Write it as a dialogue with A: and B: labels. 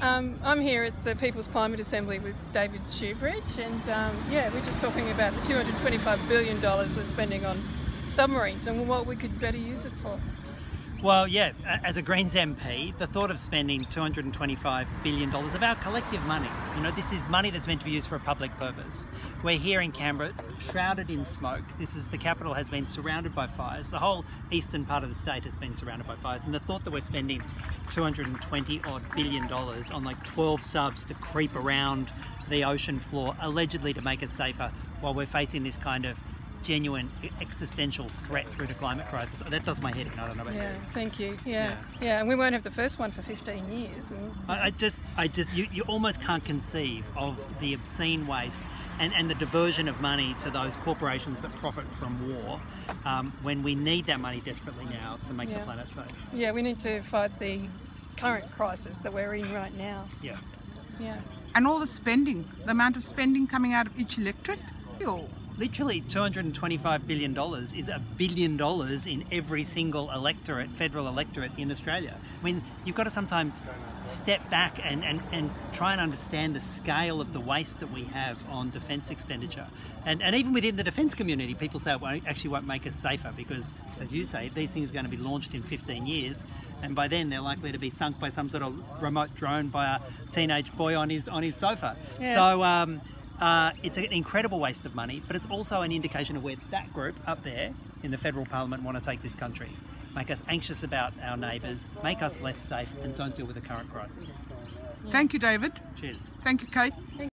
A: Um, I'm here at the People's Climate Assembly with David Shoebridge, and um, yeah, we're just talking about the $225 billion we're spending on submarines and what we could better use it for.
B: Well, yeah, as a Greens MP, the thought of spending $225 billion of our collective money, you know, this is money that's meant to be used for a public purpose. We're here in Canberra, shrouded in smoke. This is the capital has been surrounded by fires. The whole eastern part of the state has been surrounded by fires. And the thought that we're spending 220 odd billion dollars on like 12 subs to creep around the ocean floor, allegedly to make us safer, while we're facing this kind of genuine existential threat through the climate crisis. That does my head in. I don't know about
A: yeah,
B: you.
A: thank you. Yeah. yeah, yeah, and we won't have the first one for 15 years.
B: I, I, just, I just, you, you almost can't conceive of the obscene waste and, and the diversion of money to those corporations that profit from war um, when we need that money desperately now to make
A: yeah.
B: the planet safe.
A: Yeah, we need to fight the current crisis that we're in right now.
B: Yeah.
A: Yeah.
C: And all the spending, the amount of spending coming out of each electorate.
B: Literally $225 billion is a billion dollars in every single electorate, federal electorate in Australia. I mean, you've got to sometimes step back and, and, and try and understand the scale of the waste that we have on defence expenditure. And, and even within the defence community, people say it won't, actually won't make us safer because, as you say, these things are going to be launched in 15 years, and by then they're likely to be sunk by some sort of remote drone by a teenage boy on his on his sofa. Yeah. So. Um, uh, it's an incredible waste of money, but it's also an indication of where that group up there in the federal parliament want to take this country. Make us anxious about our neighbours, make us less safe, and don't deal with the current crisis.
C: Thank you, David.
B: Cheers.
C: Thank you, Cate.